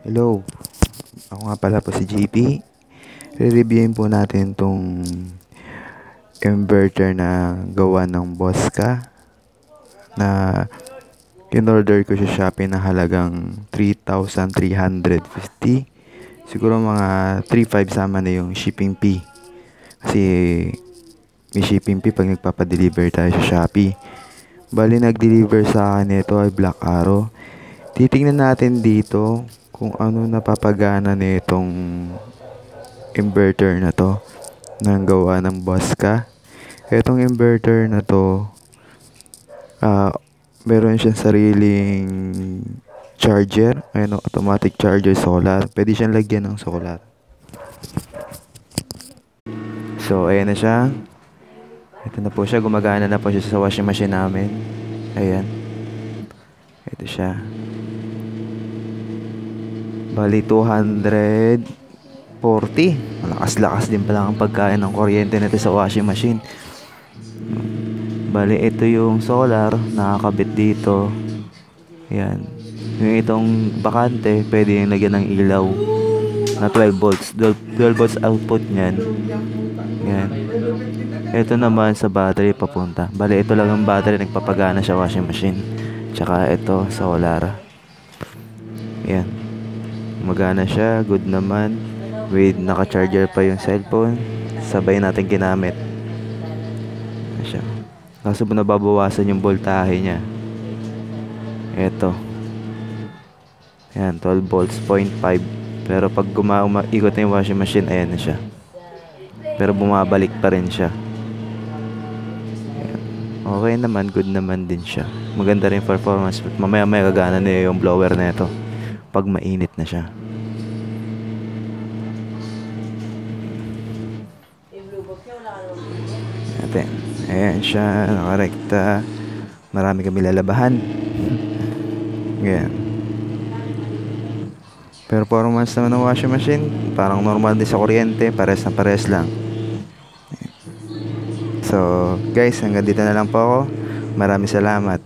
Hello, ako nga pala po si JP. Re-reviewin po natin tong inverter na gawa ng Bosca na in-order ko sa Shopee na halagang 3,350. Siguro mga 3,500 sama na yung shipping fee. Kasi may shipping fee pag nagpapadeliver tayo sa Shopee. Bali nag-deliver sa akin ito ay Black Arrow. Titingnan natin dito kung ano napapagana nitong inverter na to ng gawa ng Bosca. Itong inverter na to ah meron siyang sariling charger, ayun, automatic charger solar. Pwede siyang lagyan ng solar. So, ayan na siya. Ito na po siya. Gumagana na po siya sa washing machine namin. Ayan. Ito siya. Bali, 240. Malakas-lakas din pala ang pagkain ng kuryente nito sa washing machine. Bali, ito yung solar. Nakakabit dito. Ayan. Yung itong bakante, pwede yung lagyan ng ilaw na 12 volts. 12 volts output niyan. Yan. Ito naman sa battery papunta. Bali, ito lang ang battery nagpapagana sa washing machine. Tsaka ito, solar. Yan. Magana siya. Good naman. With naka-charger pa yung cellphone. Sabay natin ginamit. Siya. Kaso nababawasan yung voltahe niya. Ito. Yan, 12 volts, 0.5. Pero pag ikot na yung washing machine, ayan na siya. Pero bumabalik pa rin siya. Ayan. Okay naman, good naman din siya. Maganda rin performance. Mamaya maya gagana na yung blower na ito. Pag mainit na siya. Ayan. Ayan siya, nakarekta. Marami kami lalabahan. Ayan. Performance naman ng washing machine, parang normal din sa kuryente, pares na pares lang. So, guys, hanggang dito na lang po ako. Maraming salamat.